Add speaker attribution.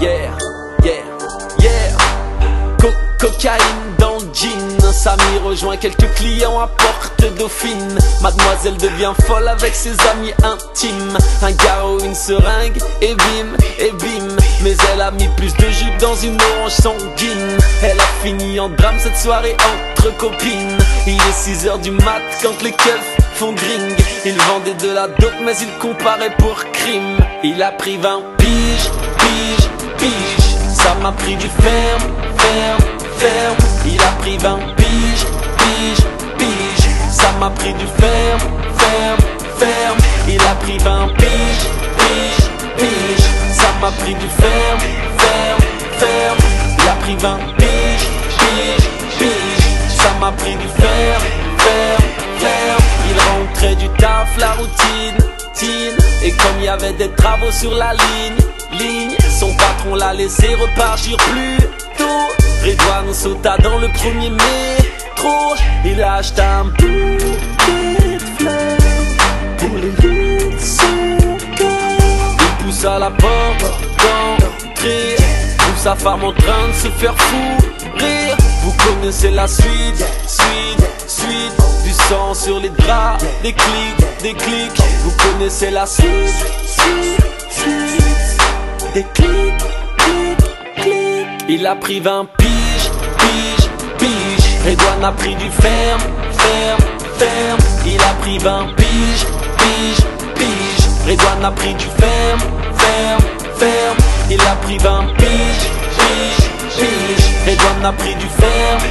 Speaker 1: Yeah, yeah, yeah. Cocaïne dans le jean. Samy rejoint quelques clients à Porte Dauphine. Mademoiselle devient folle avec ses amis intimes. Un garrot, une seringue, et bim, et bim. Mais elle a mis plus de jus dans une orange sanguine. Elle a fini en drame cette soirée entre copines. Il est 6h du mat quand les keufs font gring. Il vendait de la dope mais il comparait pour crime. Il a pris 20 piges ça m'a pris du ferme, ferme, ferme. Il a pris 20 piges, piges, piges. Ça m'a pris du ferme, ferme, ferme. Il a pris 20 piges, piges, piges. Ça m'a pris du ferme, ferme, ferme. Il a pris 20 piges, piges, piges. Ça m'a pris du ferme, ferme, ferme. Il rentrait du taf, la routine, tine. Et comme il y avait des travaux sur la ligne, son patron l'a laissé repartir plus tôt. Redouane sauta dans le premier métro. Il a acheté un de fleurs pour les de son cœur. Il poussa la porte d'entrée. Trouve sa femme en train de se faire rire Vous connaissez la suite, suite, suite. Du sang sur les draps, des clics, des clics. Vous connaissez la suite, suite, suite. Il a pris 20 piges, piges, piges. Redouane a pris du ferme, ferme, ferme. Il a pris 20 piges, piges, piges. Redouane a pris du ferme, ferme, ferme. Il a pris 20 piges, piges, piges. Redouane a pris du ferme,